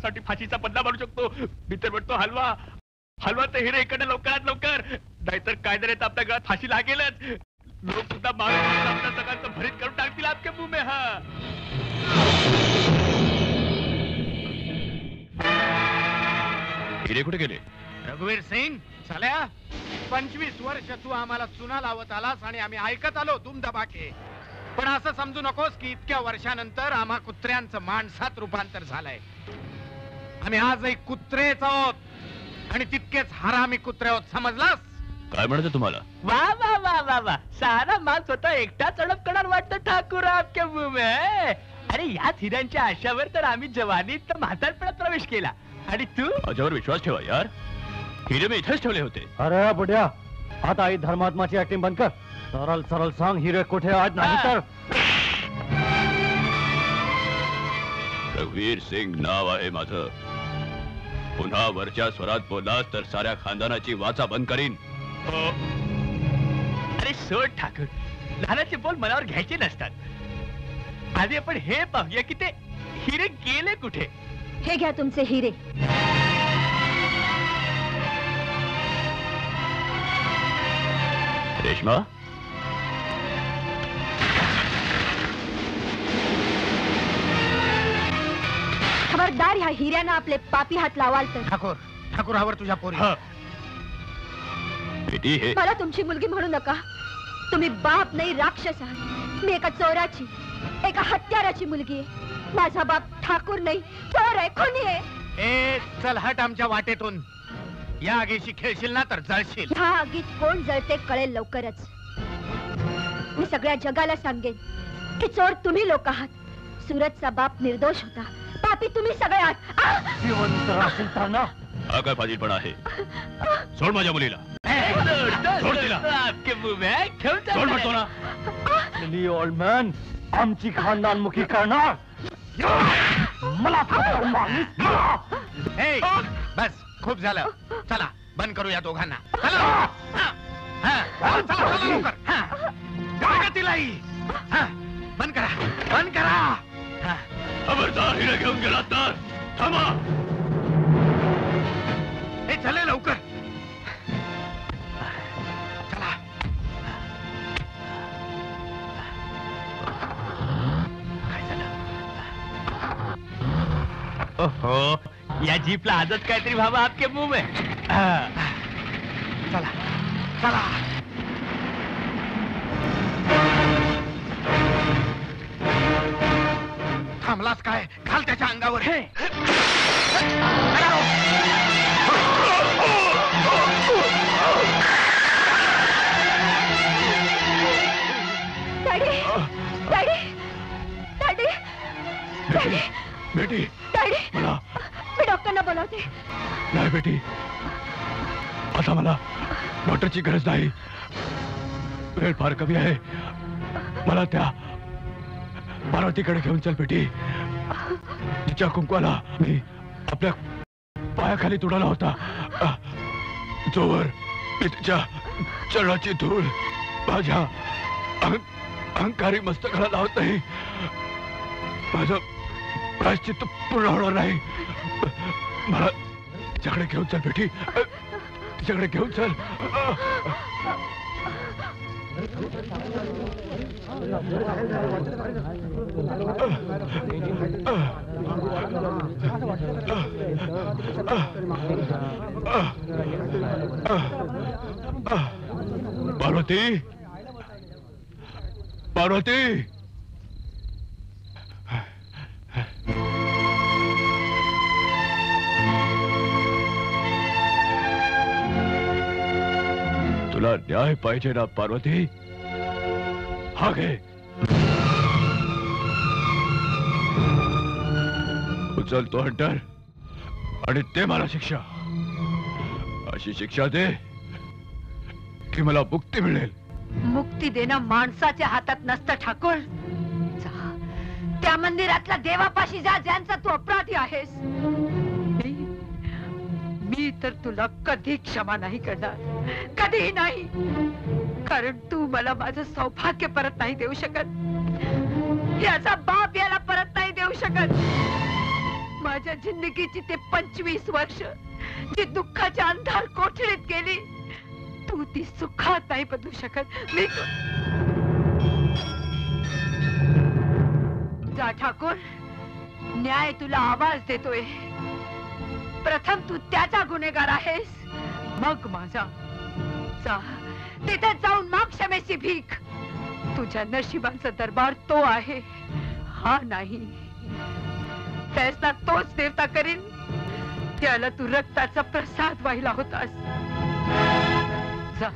साठी फाशीचा बदला मारू शकतो. मी तर म्हणतो हलवा. हलवा तर हिरे इकडे लवकरात लवकर. नाहीतर कायद्याने आपल्या गळ्यात फाशी लागेलच. लोक सुद्धा आपल्या सगळ्यांचं भरीत करून टाकतील आपल्या मुंह में हा. हिरे कुठे गेले? रघुवीर सिंग चल्या पंचवीस वर्ष तू आम्हाला चुना लावत आलास आणि आम्ही ऐकत आलो तुम दबाके पण असं समजू नकोस की इतक्या वर्षानंतर आम्हा कुत्र्यांचं माणसात रूपांतर झालंय. आम्ही आजही कुत्रेच आहोत. आणि तितकेच हरामी कुत्रे आहोत समजलास? काय म्हणायचं तुम्हाला? वा वा वा वा वा. सारा मान स्वतः एकटा चढप करणार वाटतं ठाकूर आपके मुंह में. अरे याच हिऱ्यांच्या आशावर तर आम्ही जवानीत तर म्हातारपणात प्रवेश केला. आणि तू? माझ्यावर विश्वास ठेवा यार. हिरे मी इथेच ठेवले होते. अरे बुड्या आता आई धर्मात्माची ऍक्टिंग बंद कर. सरळ सरळ सांग हिरे कुठे आज नाही तर. रघुवीर सिंग नाव आहे माझं. पुन्हा वरच्या स्वरात बोललास तर साऱ्या खानदानाची वाचा बंद करीन. अरे सोड ठाकूर. लहानाचे बोल मनावर घ्यायचे नसतात. आधी आपण हे पाहूया की ते हिरे गेले कुठे? हे घ्या तुमचे हिरे. रेश्मा? खबरदार ह्या हिऱ्यानं आपले पापी हात लावाल तर. ठाकूर ठाकूरावर तुझ्या पोरी. बेटी हे. मला तुमची मुलगी म्हणू नका. तुम्ही बाप नाही राक्षस आहात. मी एका चोराची एका हत्याराची मुलगी आहे. माझा बाप ठाकूर नाही चोर आहे कोणी आहे. ए चल हट आमच्या वाटेतून. या आगीशी खेळशील ना तर जळशील. ह्या आगीत कोण जळते कळेल लवकरच. मी सगळ्या जगाला सांगेन की चोर तुम्ही लोक आहात. सुरतचा बाप निर्दोष होता. पापी तुम्ही सगळे आहात. आह! जिवंत राहशील तर ना हा काय फाजीलपणा आहे? सोड माझ्या मुलीला. सोड तिला. आपके मुंह में ठेवून सोड टाक म्हणतो ना. लिली ओल्ड मॅन आमची खानदानमुखी करणार. मला मारलीस. ना? बस खूप झालं. चला बंद करू या दोघांना. चला. हा, हा, चला, चला, चला लवकर. हा. जागा तिलाही. हा, बंद करा. बंद करा. हा. खबरदार हिरे घेऊन गेला तर. थांबा. ए चले लवकर. चला. काय झालं? ओहो या जीपला आजच काहीतरी व्हावं आपके मुंह में. हा. चला. चला. थांबलास काय? घाल त्याच्या अंगावर. हे. Daddy daddy daddy. डॅडी. बेटी डॅडी. मला मी डॉक्टरना बोलावते. नाही बेटी आता मला डॉक्टरची गरज नाही. वेळ फार कमी आहे. मला त्या पार्वतीकडे घेऊन चल बेटी. तिच्या कुंकवाला मी आपल्या पायाखाली तुडाला होता. जोवर मी तिच्या चरणाची धूळ माझ्या अहं- अहंकारी मस्तकाला लावत नाही. माझं प्रायश्चित्त पूर्ण होणार नाही. मला तिच्याकडे घेऊन चल बेटी. तिच्याकडे घेऊन चल. पार्वती? पार्वती? तुला न्याय पाहिजे ना पार्वती? हा घे उचल तो हंटर. आणि ते मला शिक्षा. अशी शिक्षा दे की मला मुक्ती मिळेल. मुक्ती देणं माणसाच्या हातात नसतं ठाकूर. जा. त्या मंदिरातल्या देवापाशी जा ज्यांचा तू अपराधी आहेस. मी मी तर तुला कधी क्षमा नाही करणार. कधीही नाही. कारण तू मला माझं सौभाग्य परत नाही देऊ शकत. याचा बाप याला परत नाही देऊ शकत. माझ्या जिंदगीची ते पंचवीस वर्ष जी दुःखाच्या अंधार कोठडीत गेली तू ती सुखात नाही बदलू शकत. मी जा ठाकूर न्याय तुला आवाज देतोय. प्रथम तू त्याचा गुन्हेगार आहेस मग माझा. जा. तिथे जाऊन माग क्षमेची भीक. तुझ्या नशिबाचा दरबार तो आहे हा नाही. फैसला तोच देवता करीन त्याला तू रक्ताचा प्रसाद व्हायला होतास. जा.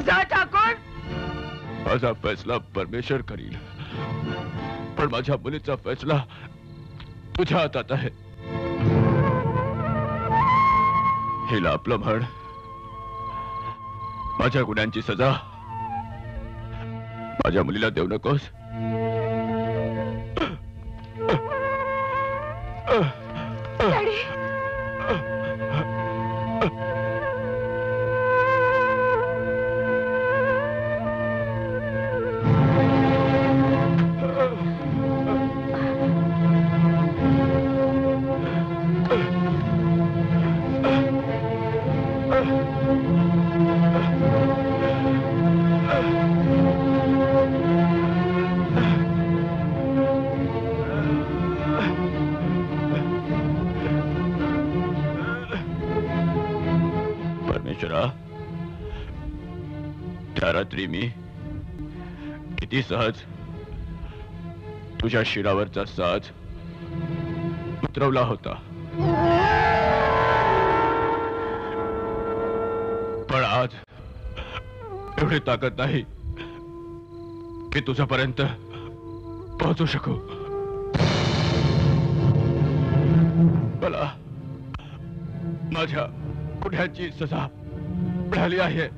जा ठाकूर. माझा फैसला परमेश्वर करील. पण माझ्या मुलीचा फैसला तुझ्या हातात आहे. हिला आपलं म्हण माझ्या गुन्ह्यांची सजा. माझ्या मुलीला देऊ नकोस. डॅडी. परमेश्वरा त्या रात्री मी. किती सहज. तुझ्या शिरावरचा साज उतरवला होता. पण आज एवढी ताकद नाही की तुझ्यापर्यंत पोहोचू शकू. मला माझ्या गुन्ह्यांची सजा मिळाली आहे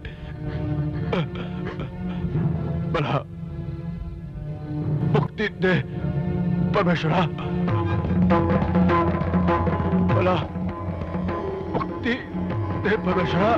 मला मुक्ती दे परमेश्वरा मला मुक्ती दे परमेश्वरा